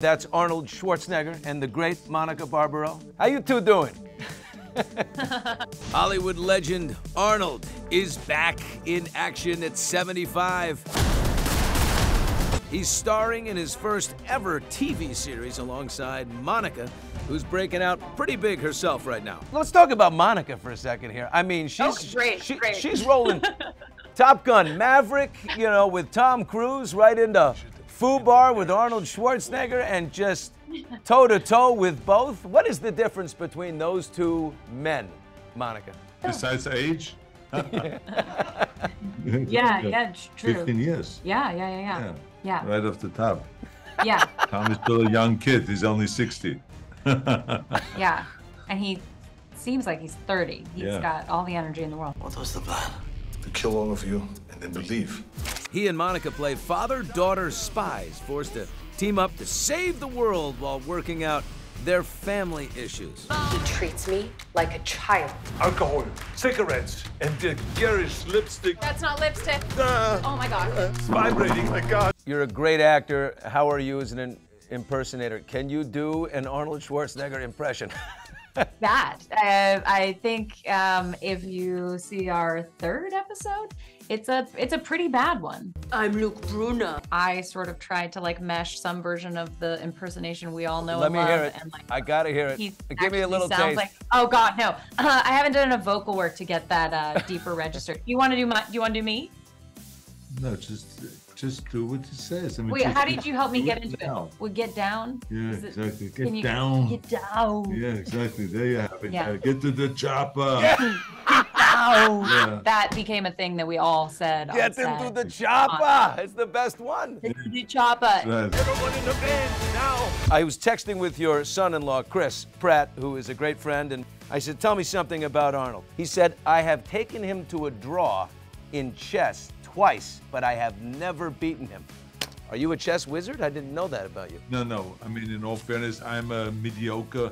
That's Arnold Schwarzenegger and the great Monica Barbaro. How you two doing? Hollywood legend Arnold is back in action at 75. He's starring in his first ever TV series alongside Monica, who's breaking out pretty big herself right now. Let's talk about Monica for a second here. I mean, she's Oh, great, she- great. she's rolling Top Gun Maverick, you know, with Tom Cruise right into Fubar with Arnold Schwarzenegger and just toe to toe with both. What is the difference between those two men, Monica? Besides age? Yeah, yeah, it's true. 15 years. Yeah, yeah, yeah, yeah. Yeah, Right off the top. yeah, Tom is still a young kid. He's only 60. yeah. And he seems like he's 30. He's Yeah. got all the energy in the world. What was the plan? To kill all of you and then to leave. He and Monica play father daughter spies, forced to team up to save the world while working out their family issues. He treats me like a child. Alcohol, cigarettes, and the garish lipstick. That's not lipstick. Uh, Oh my god. it's vibrating. My God. You're a great actor. How are you as an impersonator? Can you do an Arnold Schwarzenegger impression? That uh, I think um, if you see our third episode, it's a it's a pretty bad one. I'm Luke Brunner. I sort of tried to like mesh some version of the impersonation we all know Let and me love, hear it. and like I gotta hear it. he Give me a little sounds taste. like oh god no uh, i haven't done enough vocal work to get that uh, deeper register you want to do my do you want to do me No, just just do what he says. I mean, wait just how did you help me get into now. it we get down Yeah, it- exactly. Get you- down. get down Yeah, exactly. There you have it. Yeah. Get to the chopper. down Yeah. that became a thing that we all said Get on them set. through the chopper. It's the best one. Get to the chopper Right. I was texting with your son-in-law, Chris Pratt, who is a great friend, and I said, "Tell me something about Arnold." He said, "I have taken him to a draw in chess twice, but I have never beaten him." Are you a chess wizard? I didn't know that about you. No, no. I mean, in all fairness, I'm a mediocre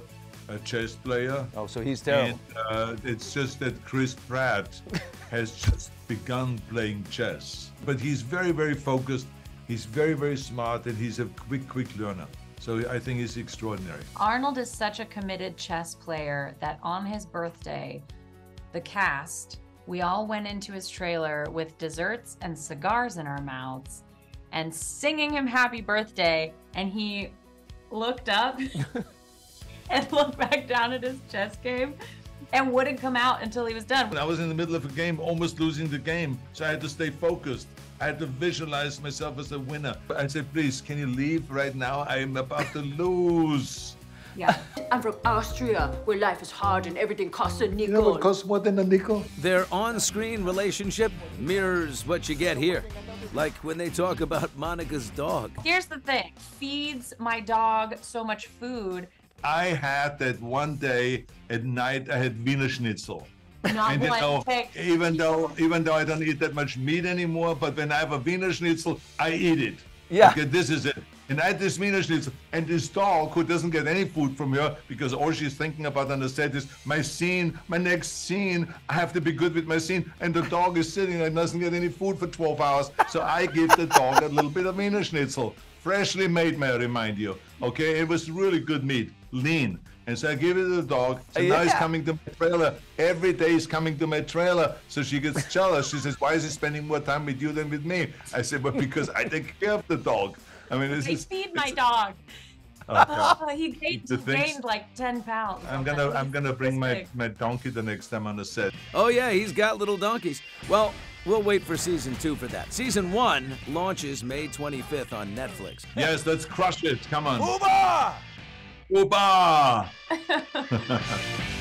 uh, chess player. Oh, so he's terrible. And uh, it's just that Chris Pratt has just begun playing chess. But he's very, very focused. He's very, very smart, and he's a quick, quick learner. So I think he's extraordinary. arnold is such a committed chess player that on his birthday the cast we all went into his trailer with desserts and cigars in our mouths and singing him happy birthday and he looked up and looked back down at his chess game and wouldn't come out until he was done I was in the middle of a game, almost losing the game, so I had to stay focused. I had to visualize myself as a winner. I said, please, can you leave right now? I'm about to lose. Yeah I'm from Austria, where life is hard and everything costs a You know what nickel. costs more than a nickel? Their on-screen relationship mirrors what you get here, like when they talk about Monica's dog. here's the thing feeds my dog so much food I had that one day at night, I had Wiener Schnitzel. not And you one know, pick even though even though I don't eat that much meat anymore, but when I have a Wiener Schnitzel, I eat it. Yeah. Okay, this is it. And I had this Wiener Schnitzel, and this dog who doesn't get any food from her because all she's thinking about on the set is my scene, my next scene. I have to be good with my scene, and the dog is sitting and doesn't get any food for 12 hours. So I give the dog a little bit of Wiener Schnitzel, freshly made, may I remind you. Okay, it was really good meat, lean. And so I give it to the dog. So oh, now he's coming to my trailer. Every day he's coming to my trailer. So she gets jealous. She says, Why is he spending more time with you than with me? I said, Well, because I take care of the dog. I mean, this I is. feed my it's- dog. Oh, okay. Oh, he gained, he things- gained like 10 pounds. I'm gonna that. I'm gonna bring my, big. my donkey the next time on the set. Oh, yeah, he's got little donkeys. Well, we'll wait for season two for that. Season one launches May 25th on Netflix. Yes, let's crush it. Come on. Uba! Uba!